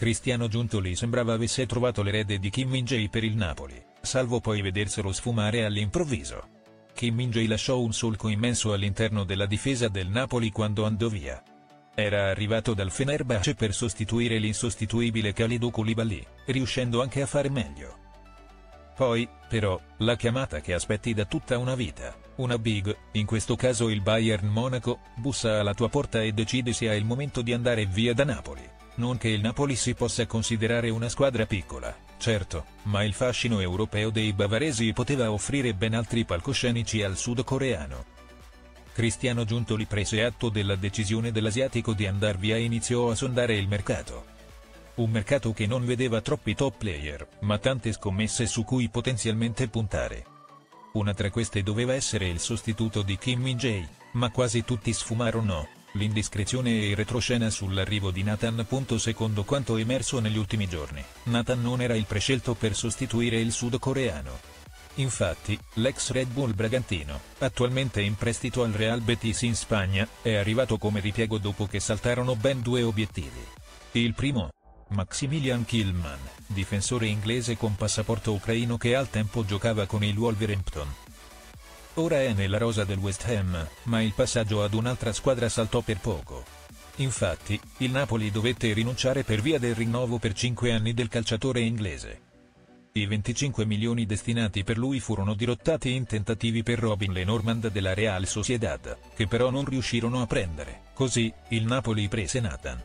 Cristiano Giuntoli sembrava avesse trovato l'erede di Kim Min-jae per il Napoli, salvo poi vederselo sfumare all'improvviso. Kim Min-jae lasciò un solco immenso all'interno della difesa del Napoli quando andò via. Era arrivato dal Fenerbahce per sostituire l'insostituibile Khalidou Koulibaly, riuscendo anche a fare meglio. Poi, però, la chiamata che aspetti da tutta una vita, una big, in questo caso il Bayern Monaco, bussa alla tua porta e decide se è il momento di andare via da Napoli. Non che il Napoli si possa considerare una squadra piccola, certo, ma il fascino europeo dei bavaresi poteva offrire ben altri palcoscenici al sudcoreano. Cristiano Giuntoli prese atto della decisione dell'asiatico di andar via e iniziò a sondare il mercato. Un mercato che non vedeva troppi top player, ma tante scommesse su cui potenzialmente puntare. Una tra queste doveva essere il sostituto di Kim Min-jae, ma quasi tutti sfumarono, l'indiscrezione e retroscena sull'arrivo di Nathan. Secondo quanto emerso negli ultimi giorni, Nathan non era il prescelto per sostituire il sudcoreano. Infatti, l'ex Red Bull Bragantino, attualmente in prestito al Real Betis in Spagna, è arrivato come ripiego dopo che saltarono ben due obiettivi. Il primo, Maximilian Killman, difensore inglese con passaporto ucraino che al tempo giocava con il Wolverhampton. Ora è nella rosa del West Ham, ma il passaggio ad un'altra squadra saltò per poco. Infatti, il Napoli dovette rinunciare per via del rinnovo per 5 anni del calciatore inglese. I 25 milioni destinati per lui furono dirottati in tentativi per Robin Lenormand della Real Sociedad, che però non riuscirono a prendere. Così, il Napoli prese Nathan,